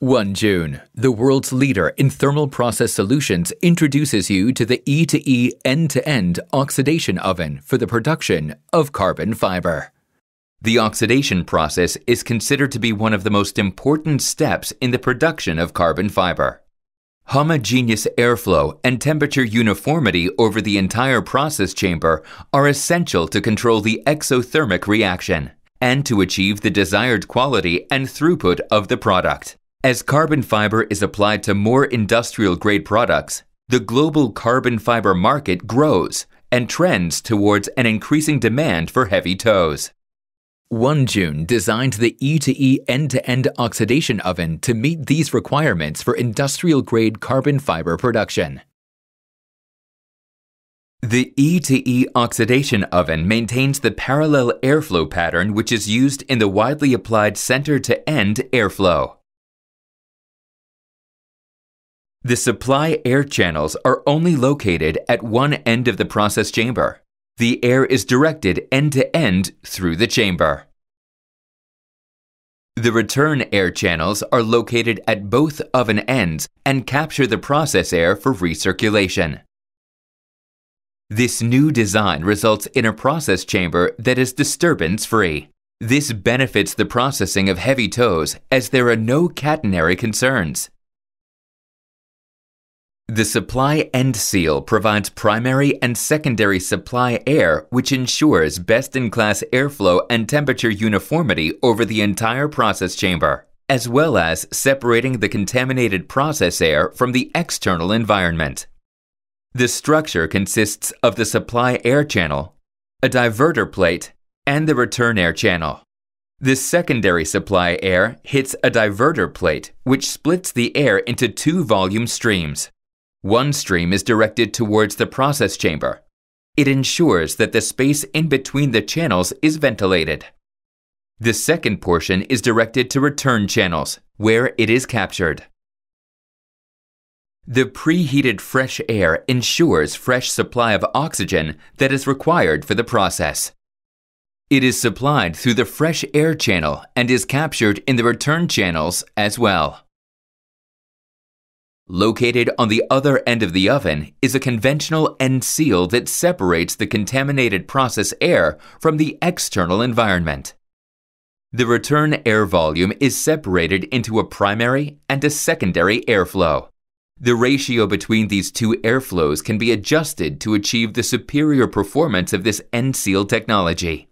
ONEJOON, the world's leader in thermal process solutions introduces you to the E2E end to end oxidation oven for the production of carbon fiber. The oxidation process is considered to be one of the most important steps in the production of carbon fiber. Homogeneous airflow and temperature uniformity over the entire process chamber are essential to control the exothermic reaction and to achieve the desired quality and throughput of the product. As carbon fiber is applied to more industrial grade products, the global carbon fiber market grows and trends towards an increasing demand for heavy tows. ONEJOON designed the E2E end to end oxidation oven to meet these requirements for industrial grade carbon fiber production. The E2E oxidation oven maintains the parallel airflow pattern which is used in the widely applied center to end airflow. The supply air channels are only located at one end of the process chamber. The air is directed end to end through the chamber. The return air channels are located at both oven ends and capture the process air for recirculation. This new design results in a process chamber that is disturbance free. This benefits the processing of heavy tows as there are no catenary concerns. The supply end seal provides primary and secondary supply air, which ensures best in class airflow and temperature uniformity over the entire process chamber, as well as separating the contaminated process air from the external environment. The structure consists of the supply air channel, a diverter plate, and the return air channel. The secondary supply air hits a diverter plate, which splits the air into two volume streams. One stream is directed towards the process chamber. It ensures that the space in between the channels is ventilated. The second portion is directed to return channels, where it is captured. The preheated fresh air ensures fresh supply of oxygen that is required for the process. It is supplied through the fresh air channel and is captured in the return channels as well. Located on the other end of the oven is a conventional end seal that separates the contaminated process air from the external environment. The return air volume is separated into a primary and a secondary airflow. The ratio between these two airflows can be adjusted to achieve the superior performance of this end seal technology.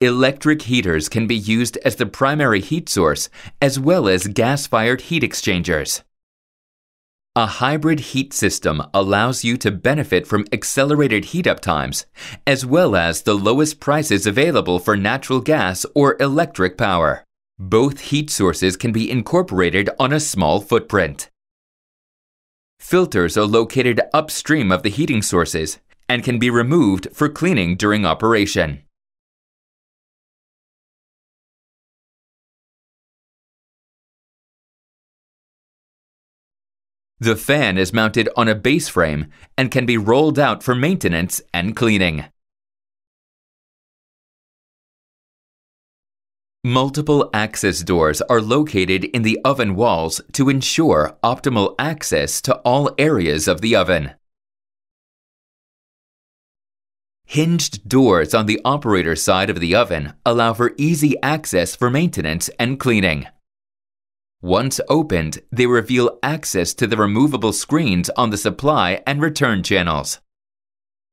Electric heaters can be used as the primary heat source as well as gas-fired heat exchangers. A hybrid heat system allows you to benefit from accelerated heat up times, as well as the lowest prices available for natural gas or electric power. Both heat sources can be incorporated on a small footprint. Filters are located upstream of the heating sources and can be removed for cleaning during operation. The fan is mounted on a base frame and can be rolled out for maintenance and cleaning. Multiple access doors are located in the oven walls to ensure optimal access to all areas of the oven. Hinged doors on the operator side of the oven allow for easy access for maintenance and cleaning. Once opened, they reveal access to the removable screens on the supply and return channels.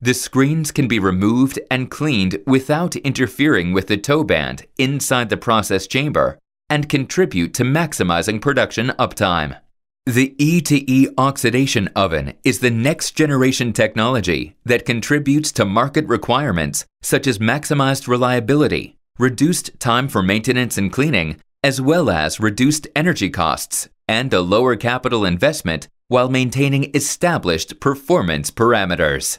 The screens can be removed and cleaned without interfering with the tow band inside the process chamber and contribute to maximizing production uptime. The E2E oxidation oven is the next generation technology that contributes to market requirements such as maximized reliability, reduced time for maintenance and cleaning, as well as reduced energy costs and a lower capital investment while maintaining established performance parameters.